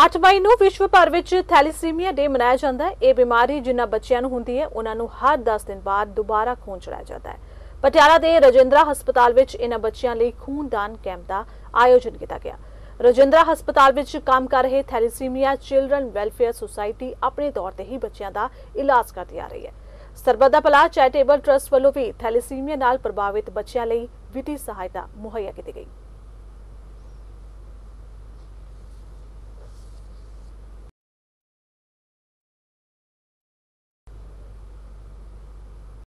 8 ਮਈ ਨੂੰ ਵਿਸ਼ਵ ਭਰ ਵਿੱਚ ਥੈਲੀਸੀਮੀਆ ਡੇ ਮਨਾਇਆ ਜਾਂਦਾ ਹੈ। ਇਹ ਬਿਮਾਰੀ ਜਿਨ੍ਹਾਂ ਬੱਚਿਆਂ ਨੂੰ ਹੁੰਦੀ ਹੈ, ਉਹਨਾਂ ਨੂੰ ਹਰ 10 ਦਿਨ ਬਾਅਦ ਦੁਬਾਰਾ ਖੂਨ ਚੜਾਇਆ ਜਾਂਦਾ ਹੈ। ਪਟਿਆਲਾ ਦੇ ਰਜਿੰਦਰਾ ਹਸਪਤਾਲ ਵਿੱਚ ਇਹਨਾਂ ਬੱਚਿਆਂ ਲਈ ਖੂਨਦਾਨ ਕੈਂਪ ਦਾ ਆਯੋਜਨ ਕੀਤਾ ਗਿਆ। ਰਜਿੰਦਰਾ ਹਸਪਤਾਲ ਵਿੱਚ ਕੰਮ ਕਰ ਰਹੇ ਥੈਲੀਸੀਮੀਆ ਚਿਲਡਰਨ ਵੈਲਫੇਅਰ ਸੁਸਾਇਟੀ ਆਪਣੇ ਤੌਰ ਤੇ ਹੀ ਬੱਚਿਆਂ ਦਾ ਇਲਾਜ ਕਰਦੀ ਆ ਰਹੀ ਹੈ। ਸਰਬੱਤ ਦਾ ਭਲਾ, ਚੈਰੀਟੇਬਲ ਟਰਸਟ ਵੱਲੋਂ ਵੀ ਥੈਲੀਸੀਮੀਆ ਨਾਲ ਪ੍ਰਭਾਵਿਤ ਬੱਚਿਆਂ ਲਈ ਵਿੱਤੀ ਸਹਾਇਤਾ ਮੁਹੱਈਆ ਕੀਤੀ ਗਈ।